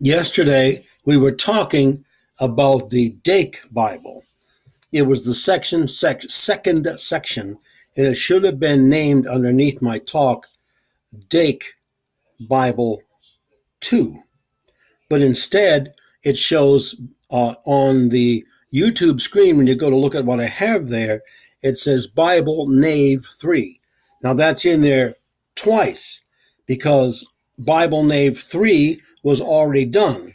Yesterday, we were talking about the Dake Bible. It was the section sec- second section, it should have been named underneath my talk Dake Bible 2. But instead, it shows uh, on the YouTube screen when you go to look at what I have there, it says Bible Nave 3. Now that's in there twice because Bible Nave 3 was already done,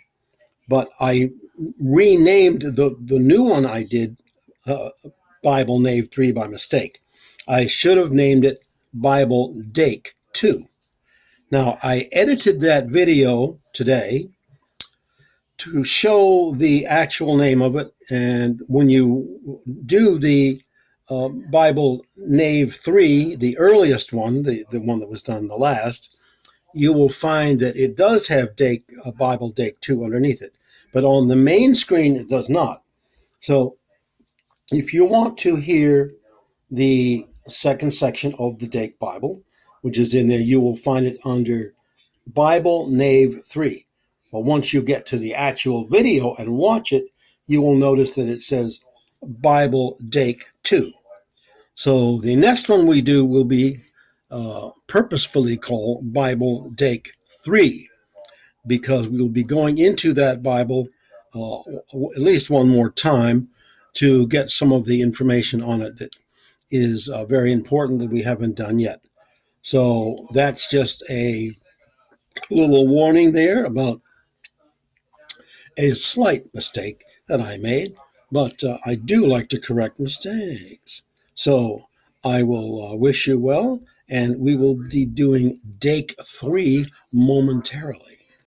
but I renamed the, the new one I did uh, Bible Nave 3 by mistake. I should have named it Bible Dake 2. Now, I edited that video today to show the actual name of it. And when you do the uh, Bible Nave 3, the earliest one, the, the one that was done the last, you will find that it does have Dake, a Bible Dake 2 underneath it. But on the main screen, it does not. So if you want to hear the second section of the Dake Bible, which is in there, you will find it under Bible Nave 3. But once you get to the actual video and watch it, you will notice that it says Bible Dake 2. So the next one we do will be uh, purposefully call Bible Dake 3 because we'll be going into that Bible uh, at least one more time to get some of the information on it that is uh, very important that we haven't done yet. So that's just a little warning there about a slight mistake that I made, but uh, I do like to correct mistakes. So I will uh, wish you well and we will be doing Dake 3 momentarily.